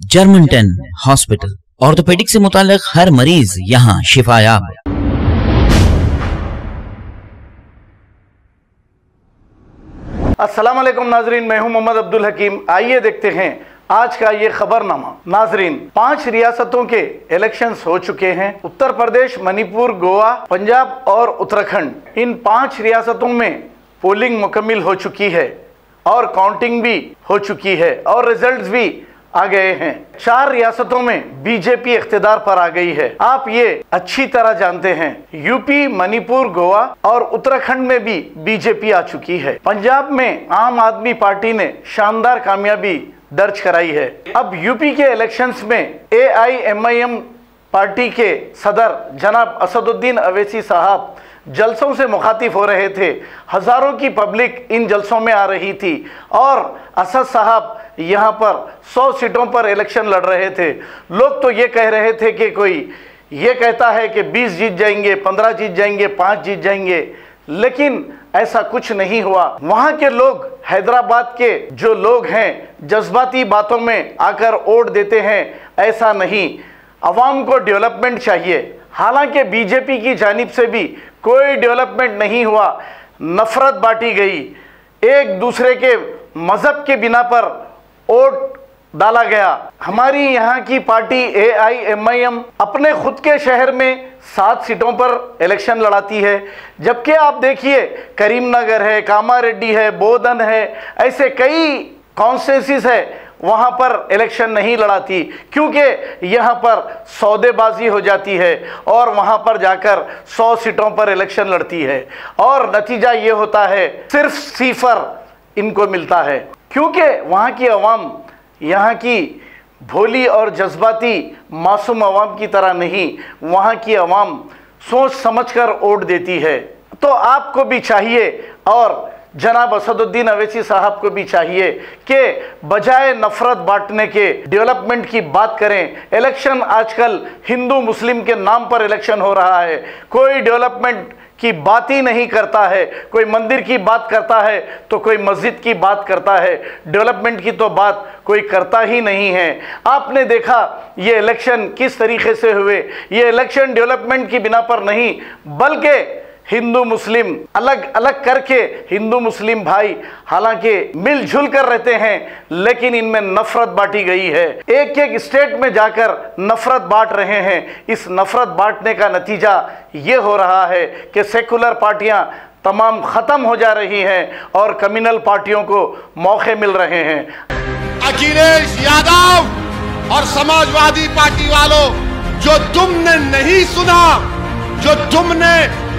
German ten hospital orthopaedic से मुतालिक हर मरीज़ यहाँ शिफायाब वालेकुम नाजरीन, मैं हूँ मोहम्मद अब्दुल हकीम। आइए देखते हैं आज का ये खबरनामा। नाजरीन, पाँच रियासतों के इलेक्शंस हो चुके हैं। उत्तर प्रदेश, मणिपुर, गोवा, पंजाब और उत्तराखंड। इन पाँच रियासतों में पोलिंग मुकम्मिल हो चुकी है और काउंटिंग भी हो चुकी है और रिजल्ट्स भी आ गए हैं। चार रियासतों में बीजेपी इख्तदार पर आ गई है। आप ये अच्छी तरह जानते हैं, यूपी, मणिपुर, गोवा और उत्तराखंड में भी बीजेपी आ चुकी है। पंजाब में आम आदमी पार्टी ने शानदार कामयाबी दर्ज कराई है। अब यूपी के इलेक्शंस में A I M I M party के सदर जनाब असदुद्दीन अवैसी साहब जलसों से मुखातिब हो रहे थे। हज़ारों की पब्लिक इन जलसों में आ रही थी और असद साहब यहाँ पर 100 सीटों पर इलेक्शन लड़ रहे थे। लोग तो ये कह रहे थे कि कोई ये कहता है कि 20 जीत जाएँगे 15 जीत जाएँगे 5 जीत जाएँगे, लेकिन ऐसा कुछ नहीं हुआ। वहाँ के लोग, हैदराबाद के जो लोग हैं, जज्बाती बातों में आकर वोट देते हैं, ऐसा नहीं। आवाम को डेवलपमेंट चाहिए। हालाँकि बीजेपी की जानिब से भी कोई डेवलपमेंट नहीं हुआ, नफरत बांटी गई। एक दूसरे के मज़हब के बिना पर वोट डाला गया। हमारी यहाँ की party A I M I M अपने खुद के शहर में सात सीटों पर इलेक्शन लड़ाती है। जबकि आप देखिए, करीमनगर है कामा रेड्डी है, बोधन है, ऐसे कई कॉन्स्टेंसीज है। वहाँ पर इलेक्शन नहीं लड़ाती क्योंकि यहाँ पर सौदेबाजी हो जाती है और वहाँ पर जाकर सौ सीटों पर इलेक्शन लड़ती है। और नतीजा ये होता है, सिर्फ़ सीफर इनको मिलता है, क्योंकि वहाँ की आवाम यहाँ की भोली और जज्बाती मासूम आवाम की तरह नहीं, वहाँ की आवाम सोच समझकर वोट देती है। तो आपको भी चाहिए और जनाब असदुद्दीन अवैसी साहब को भी चाहिए कि बजाय नफरत बांटने के डेवलपमेंट की बात करें, इलेक्शन आजकल हिंदू मुस्लिम के नाम पर इलेक्शन हो रहा है। कोई डेवलपमेंट की बात ही नहीं करता है, कोई मंदिर की बात करता है तो कोई मस्जिद की बात करता है। डेवलपमेंट की तो बात कोई करता ही नहीं है। आपने देखा ये इलेक्शन किस तरीके से हुए? ये इलेक्शन डेवलपमेंट की बिना पर नहीं, बल्कि हिंदू मुस्लिम अलग अलग करके हिंदू मुस्लिम भाई हालाँकि मिलजुल कर रहते हैं, लेकिन इनमें नफरत बांटी गई है। एक एक स्टेट में जाकर नफरत बांट रहे हैं। इस नफरत बांटने का नतीजा ये हो रहा है कि सेकुलर पार्टियाँ तमाम ख़त्म हो जा रही हैं और कम्युनल पार्टियों को मौके मिल रहे हैं। अखिलेश यादव और समाजवादी पार्टी वालों, जो तुमने नहीं सुना जो तुमने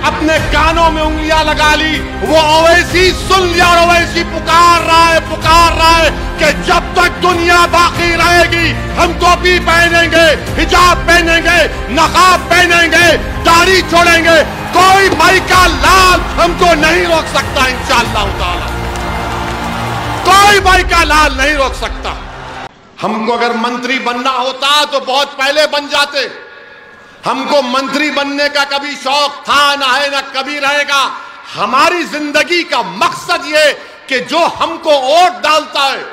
अपने कानों में उंगलियाँ लगा ली, वो ओवैसी सुन लिया और ओवैसी पुकार रहा है, पुकार रहा है कि जब तक दुनिया बाकी रहेगी, हम टोपी पहनेंगे, हिजाब पहनेंगे, नकाब पहनेंगे, दाढ़ी छोड़ेंगे, कोई भाई का लाल हमको नहीं रोक सकता इंशाल्लाह कोई भाई का लाल नहीं रोक सकता। हमको अगर मंत्री बनना होता तो बहुत पहले बन जाते। हमको मंत्री बनने का कभी शौक था, ना है, ना कभी रहेगा। हमारी ज़िंदगी का मकसद ये कि जो हमको वोट डालता है,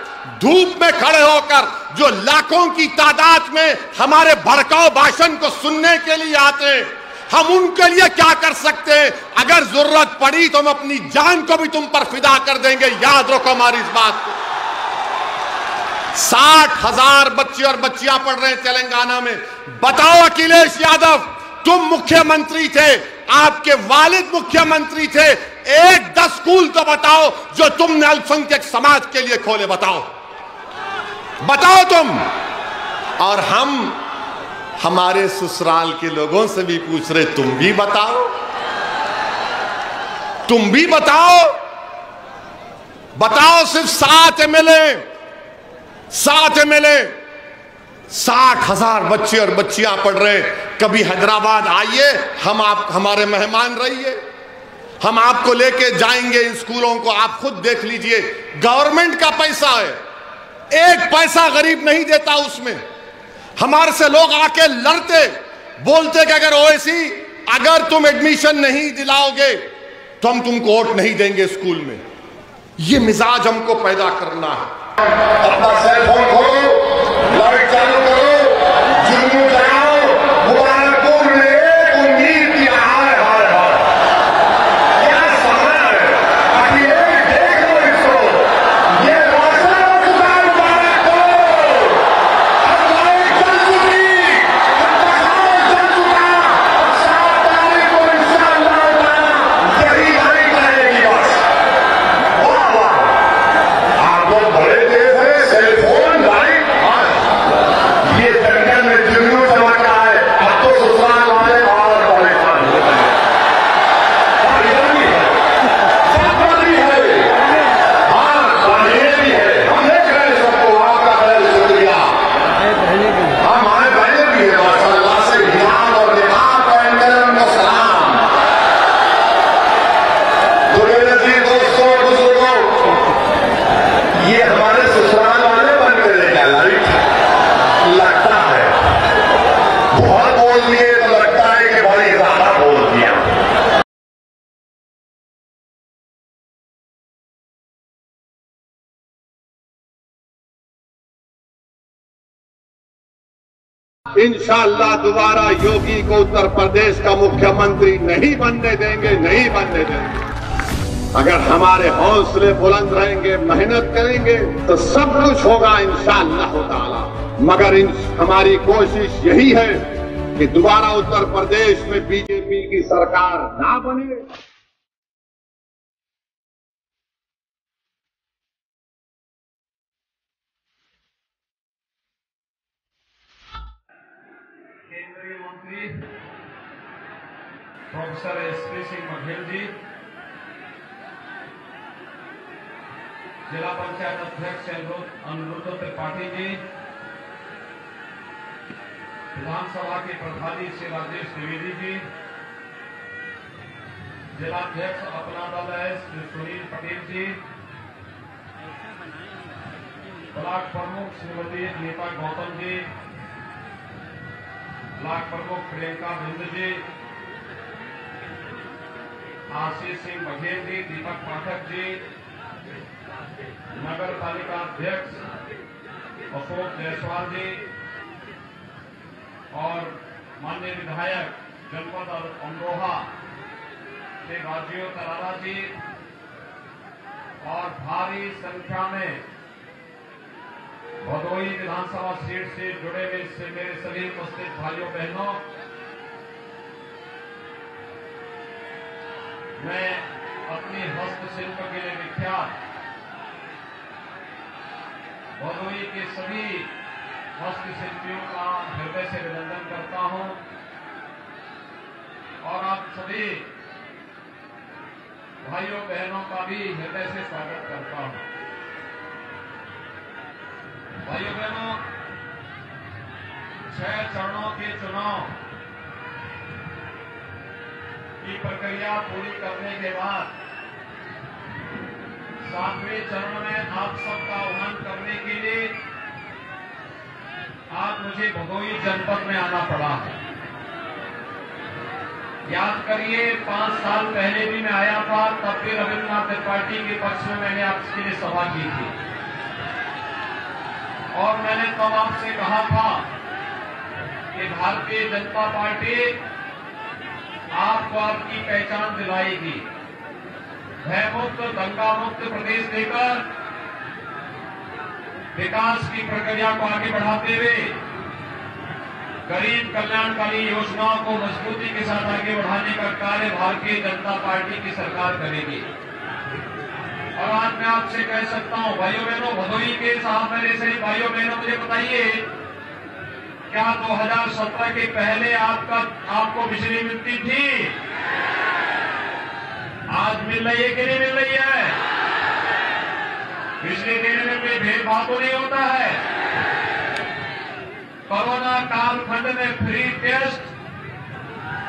धूप में खड़े होकर, जो लाखों की तादाद में हमारे भड़काऊ भाषण को सुनने के लिए आते हैं, हम उनके लिए क्या कर सकते हैं? अगर ज़रूरत पड़ी तो हम अपनी जान को भी तुम पर फिदा कर देंगे। याद रखो हमारी इस बात को। साठ हज़ार बच्चे और बच्चियाँ पढ़ रहे हैं तेलंगाना में। बताओ अखिलेश यादव, तुम मुख्यमंत्री थे, आपके वालिद मुख्यमंत्री थे। एक दस स्कूल तो बताओ, जो तुमने अल्पसंख्यक समाज के लिए खोले, बताओ। बताओ तुम। और हम, हमारे ससुराल के लोगों से भी पूछ रहे, तुम भी बताओ। तुम भी बताओ। बताओ सिर्फ़ सात एमएलए। सात एमएलए साठ हज़ार बच्चे और बच्चियाँ पढ़ रहे कभी हैदराबाद आइए, हम आप, हमारे मेहमान रहिए। हम आपको लेके जाएँगे इन स्कूलों को। आप खुद देख लीजिए, गवर्नमेंट का पैसा है। एक पैसा गरीब नहीं देता उसमें। हमारे से लोग आके लड़ते, बोलते कि अगर ओएसी, अगर तुम एडमिशन नहीं दिलाओगे तो हम तुमको वोट नहीं देंगे स्कूल में। ये मिजाज हमको पैदा करना है। अपना सेल फ़ोन इंशाल्लाह दोबारा योगी को उत्तर प्रदेश का मुख्यमंत्री नहीं बनने देंगे, नहीं बनने देंगे। अगर हमारे हौसले बुलंद रहेंगे, मेहनत करेंगे तो सब कुछ होगा इंशाल्लाह ताला। मगर इन हमारी कोशिश यही है कि दोबारा उत्तर प्रदेश में बीजेपी की सरकार ना बने। मंत्री professor S P Singh Baghel ji जिला पंचायत अध्यक्ष अनुरुद्ध त्रिपाठी जी। विधानसभा के प्रभारी श्री राजेश द्विवेदी जी। जिलाध्यक्ष अपना दल है श्री सुनील पटेल जी। ब्लॉक प्रमुख श्रीमती नीता गौतम जी। ब्लॉक प्रमुख प्रियंका बिंद जी, आशीष सिंह बघेल जी, दीपक पाठक जी नगर पालिका अध्यक्ष अशोक जायसवाल जी और माननीय विधायक जनपद अमरोहा श्री राजीव तरारा जी और भारी संख्या में भदोई विधानसभा सीट से जुड़े हुए से मेरे सभी उपस्थित भाइयों, बहनों, मैं अपनी हस्तशिल्प के लिए विख्यात भदोई के सभी हस्तशिल्पियों का हृदय से अभिनंदन करता हूँ। और आप सभी भाइयों, बहनों का भी हृदय से स्वागत करता हूँ। भाइयों बहनों छह चरणों के चुनाव की प्रक्रिया पूरी करने के बाद सातवें चरण में आप सबका आह्वान करने के लिए आज मुझे भदोई जनपद में आना पड़ा। है याद करिए, पाँच साल पहले भी मैं आया था, तब भी रविन्द्रनाथ त्रिपाठी के पक्ष में मैंने आपके लिए सभा की थी। और मैंने तब आपसे कहा था कि भारतीय जनता पार्टी आपको आपकी पहचान दिलाएगी। भयमुक्त दंगा मुक्त प्रदेश देकर विकास की प्रक्रिया को आगे बढ़ाते हुए गरीब कल्याणकारी योजनाओं को मजबूती के साथ आगे बढ़ाने का कार्य भारतीय जनता पार्टी की सरकार करेगी। और आज मैं आपसे कह सकता हूँ, भाइयों बहनों भदोई के साथ मेरे सही भाइयों बहनों, मुझे बताइए, क्या 2017 के पहले आपका, आपको बिजली मिलती थी? आज मिल रही है कि नहीं मिल रही है? बिजली देने में कोई भेदभाव तो नहीं होता है? कोरोना कालखंड में फ्री टेस्ट,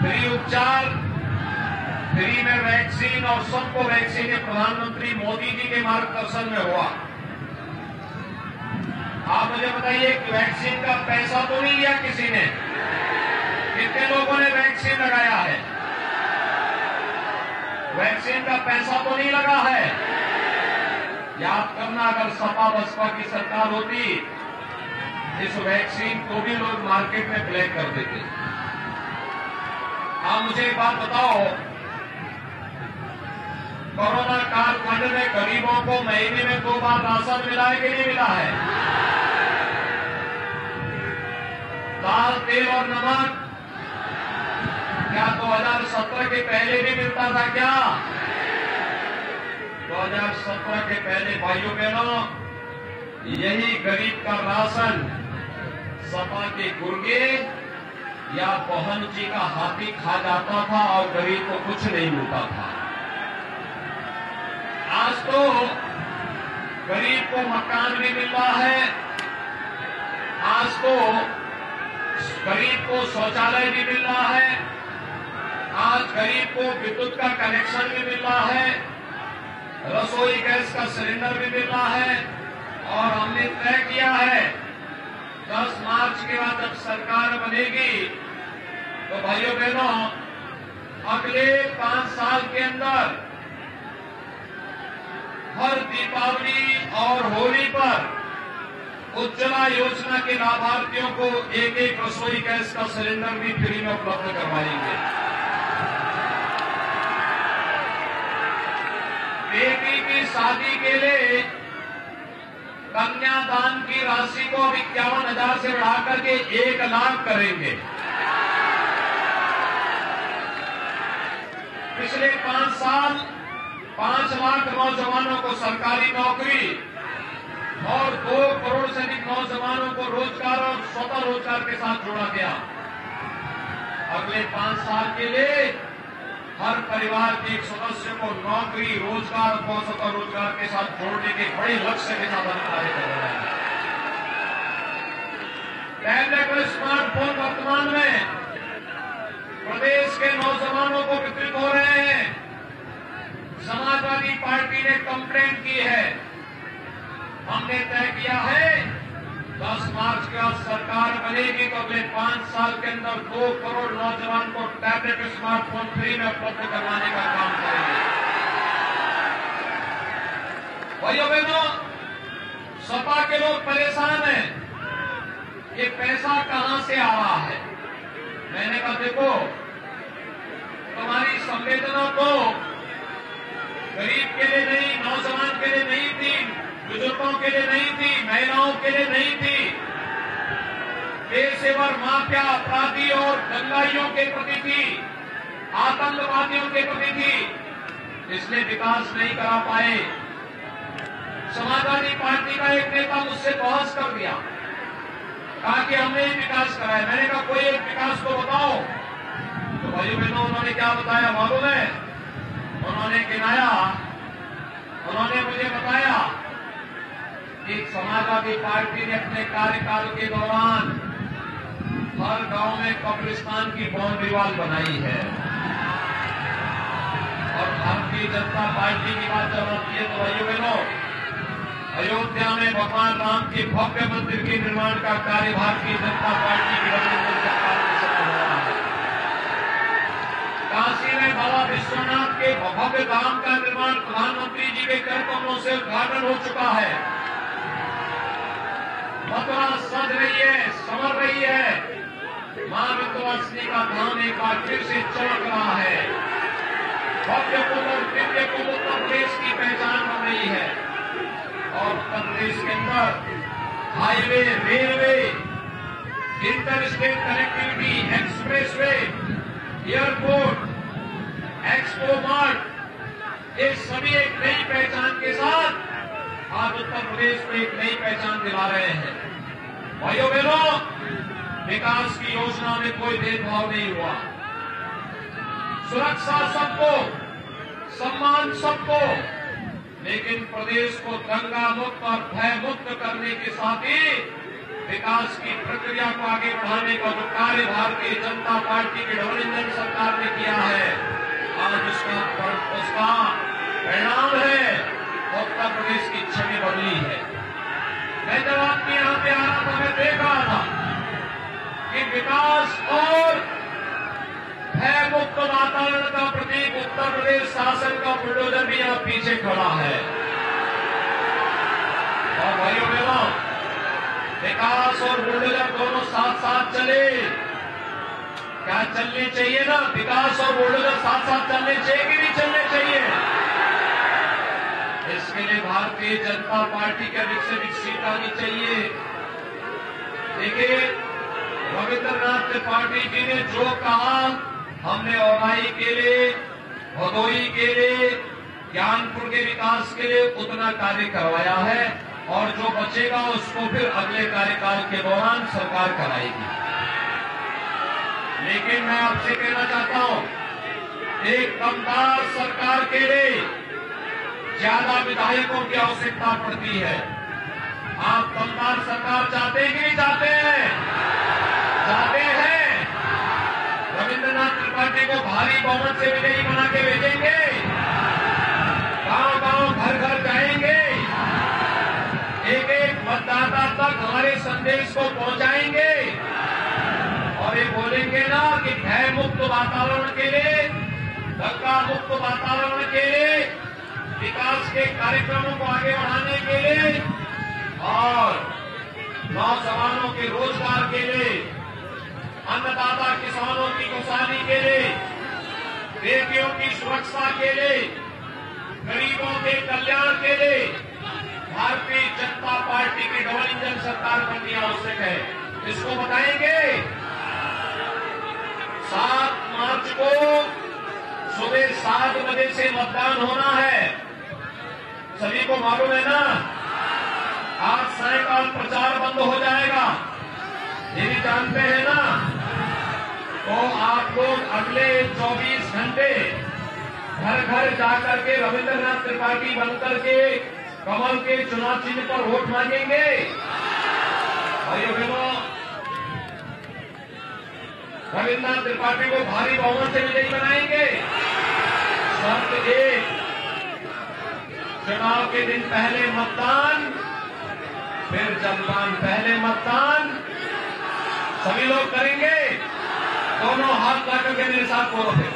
फ्री उपचार फ्री में वैक्सीन और सबको वैक्सीन ये प्रधानमंत्री मोदी जी के मार्गदर्शन में हुआ। आप मुझे बताइए कि वैक्सीन का पैसा तो नहीं लिया किसी ने? कितने लोगों ने वैक्सीन लगाया है? वैक्सीन का पैसा तो नहीं लगा है। याद करना, अगर सपा बसपा की सरकार होती, इस वैक्सीन को भी लोग मार्केट में ब्लैक कर देते। आप मुझे एक बात बताओ कोरोना कालखंड में गरीबों को महीने में दो बार राशन मिला है कि नहीं मिला है। दाल, तेल और नमक। क्या 2017 के पहले भी मिलता था क्या? 2017 के पहले भाइयों बहनों, यही गरीब का राशन सपा के गुर्गे या बहन जी का हाथी खा जाता था और गरीब को कुछ नहीं मिलता था। आज तो गरीब को मकान भी मिल रहा है। आज तो गरीब को शौचालय भी मिल रहा है। आज गरीब को विद्युत का कनेक्शन भी मिल रहा है। रसोई गैस का सिलेंडर भी मिल रहा है। और हमने तय किया है 10 मार्च के बाद जब सरकार बनेगी तो भाइयों बहनों अगले पाँच साल के अंदर हर दीपावली और होली पर उज्ज्वला योजना के लाभार्थियों को एक एक रसोई गैस का सिलेंडर भी फ्री में उपलब्ध करवाएँगे। बेटी की शादी के लिए कन्यादान की राशि को अब इक्यावन हज़ार से बढ़ाकर के एक लाख करेंगे। पिछले पाँच साल पाँच लाख नौजवानों को सरकारी नौकरी और दो करोड़ से अधिक नौजवानों को रोज़गार और स्वतः रोज़गार के साथ जोड़ा गया। अगले पाँच साल के लिए हर परिवार के एक सदस्य को नौकरी, रोज़गार और स्वतः रोज़गार के साथ जोड़ने के बड़े लक्ष्य के साथ हम कार्य कर रहे हैं। टैबलेट और स्मार्टफ़ोन वर्तमान में प्रदेश के नौजवानों को वितरित हो रहे हैं। समाजवादी पार्टी ने कंप्लेंट की है। हमने तय किया है 10 मार्च के सरकार बनेगी तो अगले पाँच साल के अंदर दो करोड़ नौजवान को टैबलेट, स्मार्टफ़ोन फ्री में उपलब्ध करवाने का काम करेंगे। भाइयों बहनों, सपा के लोग परेशान हैं ये पैसा कहाँ से आ रहा है। मैंने कहा, देखो, तुम्हारी संवेदना तो गरीब के लिए नहीं, नौजवान के लिए नहीं थी, बुज़ुर्गों के लिए नहीं थी, महिलाओं के लिए नहीं थी। पेशेवर माफिया, अपराधी और दंगाइयों के प्रति थी, आतंकवादियों के प्रति थी, इसलिए विकास नहीं करा पाए। समाजवादी पार्टी का एक नेता मुझसे बहस कर दिया, कहा कि हमने विकास कराया मैंने कहा, कोई एक विकास को बताओ। तो भाई बहनों उन्होंने क्या बताया? मालूम है? उन्होंने गिनाया। उन्होंने मुझे बताया कि समाजवादी पार्टी ने अपने कार्यकाल के दौरान हर गाँव में कब्रिस्तान की बाउंड्री वाल बनाई है। और भारतीय जनता पार्टी की बात जब आती है तो भाइयों बहनों, अयोध्या में भगवान राम के भव्य मंदिर के निर्माण का कार्य भारतीय जनता पार्टी की बाबा विश्वनाथ के भव्य धाम का निर्माण प्रधानमंत्री जी के कर कमलों से उद्घाटन हो चुका है। मथुरा सज रही है, समर रही है। माँ विंध्यवासिनी का धाम एक बार फिर से चमक रहा है। भव्य कुंभ, दिव्य कुंभ उत्तर प्रदेश की पहचान बन रही है। और उत्तर प्रदेश के अंदर highway, railway inter state connectivity, expressway, airport expo mart ये सभी एक नई पहचान के साथ आज उत्तर प्रदेश को एक नई पहचान दिला रहे हैं। भाइयों बहनों, विकास की योजना में कोई भेदभाव नहीं हुआ। सुरक्षा सबको, सम्मान सबको, लेकिन प्रदेश को दंगा मुक्त और भय मुक्त करने के साथ ही विकास की प्रक्रिया को आगे बढ़ाने का जो कार्य भारतीय जनता पार्टी की डबल इंजन सरकार ने किया है आज उसका उसका परिणाम है, उत्तर प्रदेश की छवि बदली है। मैं जब आपके यहाँ पे आ रहा था मैं देख रहा था कि विकास और भय मुक्त वातावरण का प्रतीक उत्तर प्रदेश शासन का बुलडोजर भी यहाँ पीछे खड़ा है। और भाइयों बहनों, विकास और बुलडोजर दोनों साथ साथ चले। क्या चलने चाहिए ना? विकास और बुलडोजर साथ साथ चलने चाहिए कि नहीं चलने चाहिए? इसके लिए भारतीय जनता पार्टी के अधिक से अधिक सीट आनी चाहिए। देखिए, रविंद्रनाथ त्रिपाठी जी ने जो कहा, हमने औराई के लिए भदोई के लिए, ज्ञानपुर के विकास के लिए उतना कार्य करवाया है और जो बचेगा उसको फिर अगले कार्यकाल के दौरान सरकार कराएगी। लेकिन मैं आपसे कहना चाहता हूँ, एक दमदार सरकार के लिए ज़्यादा विधायकों की आवश्यकता पड़ती है। आप दमदार सरकार चाहते कि नहीं चाहते हैं? चाहते हैं। रविंद्रनाथ त्रिपाठी को भारी बहुमत से विजयी बना के भेजेंगे। गाँव गाँव घर घर जाएँगे। एक एक मतदाता तक हमारे संदेश को पहुंचाएँगे। ना कि भय मुक्त वातावरण के लिए दंगा मुक्त वातावरण के लिए, विकास के कार्यक्रमों को आगे बढ़ाने के लिए और नौजवानों के रोज़गार के लिए, अन्नदाता किसानों की खुशहाली के लिए, बेटियों की सुरक्षा के लिए, गरीबों के कल्याण के लिए भारतीय जनता पार्टी की डबल इंजन सरकार बननी आवश्यक है। इसको बताएँगे? सात मार्च को सुबह सात बजे से मतदान होना है। सभी को मालूम है ना? आज सायकाल प्रचार बंद हो जाएगा। ये भी जानते हैं ना? तो आप लोग अगले 24 घंटे घर घर जाकर के रविंद्रनाथ त्रिपाठी बनकर के कमल के चुनाव चिन्ह पर वोट मांगेंगे। भाइयों बहनों रविन्द्रनाथ त्रिपाठी को भारी बहुमत से विजयी बनाएँगे। शर्त एक चुनाव के दिन पहले मतदान, फिर जलपान पहले मतदान। सभी लोग करेंगे। दोनों हाथ काट के मेरे साथ बोलो फिर।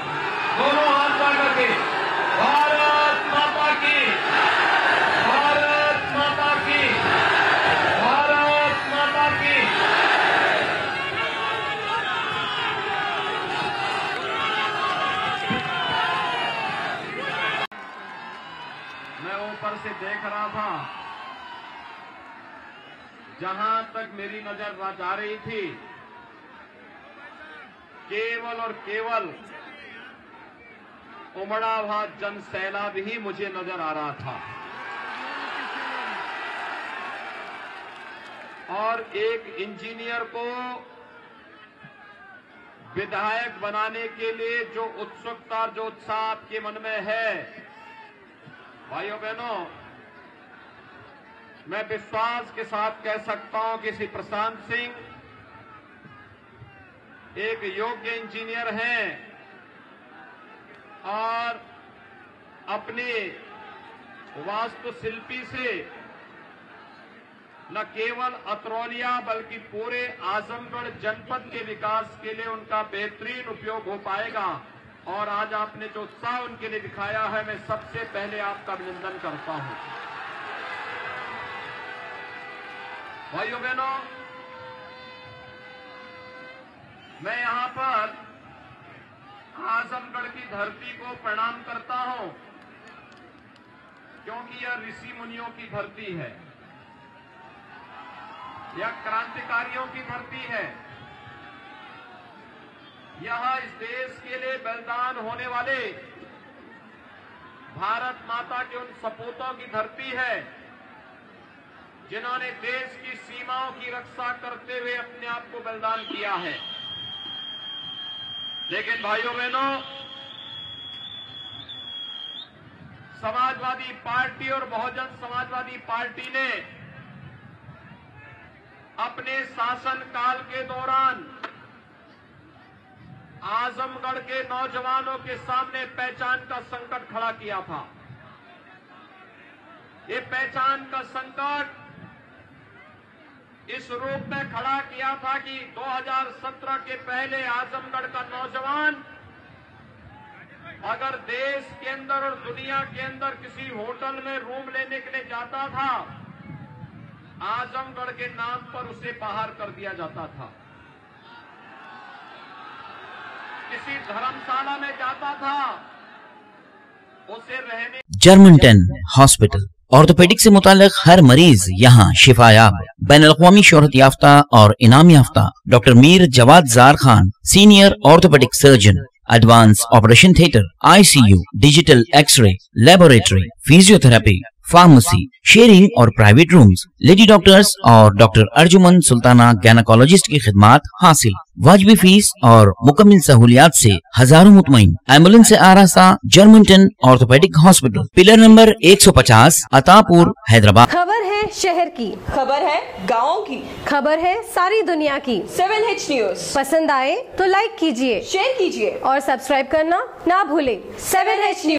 दोनों हाथ ला करके भारत माता की भारत माता की भारत माता की मैं ऊपर से देख रहा था। जहाँ तक मेरी नज़र जा रही थी, केवल और केवल उमड़ा हुआ जन सैलाब ही मुझे नज़र आ रहा था। और एक इंजीनियर को विधायक बनाने के लिए जो उत्सुकता जो उत्साह आपके मन में है भाइयों बहनों, मैं विश्वास के साथ कह सकता हूँ कि श्री प्रशांत सिंह एक योग्य इंजीनियर हैं और अपने वास्तुशिल्पी से न केवल अतरौलिया, बल्कि पूरे आजमगढ़ जनपद के विकास के लिए उनका बेहतरीन उपयोग हो पाएगा। और आज आपने जो उत्साह उनके लिए दिखाया है, मैं सबसे पहले आपका अभिनंदन करता हूँ। भाइयों बहनों, मैं यहाँ पर आजमगढ़ की धरती को प्रणाम करता हूँ, क्योंकि यह ऋषि मुनियों की धरती है। यह क्रांतिकारियों की धरती है। यह इस देश के लिए बलिदान होने वाले भारत माता के उन सपूतों की धरती है, जिन्होंने देश की सीमाओं की रक्षा करते हुए अपने आप को बलिदान किया है। लेकिन भाइयों बहनों, समाजवादी पार्टी और बहुजन समाजवादी पार्टी ने अपने शासन काल के दौरान आजमगढ़ के नौजवानों के सामने पहचान का संकट खड़ा किया था। ये पहचान का संकट इस रूप में खड़ा किया था कि 2017 के पहले आजमगढ़ का नौजवान अगर देश के अंदर और दुनिया के अंदर किसी होटल में रूम लेने के लिए जाता था, आजमगढ़ के नाम पर उसे बाहर कर दिया जाता था। किसी धर्मशाला में जाता था, उसे रहने जर्मनटन हॉस्पिटल। ऑर्थोपेडिक से मुतालिक हर मरीज़ यहाँ शिफायाब। बैन अवी शोहरत याफ्ता और इनाम याफ्ता। Doctor Mir Jawad Jar Khan, senior orthopaedic surgeon, advance operation theatre, ICU, digital x-ray, laboratory, physiotherapy. Pharmacy sharing और प्राइवेट रूम्स लेडी डॉक्टर्स और डॉक्टर अर्जुमन सुल्ताना गैनाकोलॉजिस्ट की खिदमत हासिल. वाजबी फ़ीस और मुकम्मल सहूलियात से हज़ारों मुतमिन एंबुलेंस से आरास्ता Germanton orthopaedic hospital pillar number 150 Attapur Hyderabad. खबर है शहर की। खबर है गाँव की। खबर है सारी दुनिया की। सेवन एच न्यूज़ पसंद आए तो लाइक कीजिए। शेयर कीजिए। और सब्सक्राइब करना ना भूले। Seven H news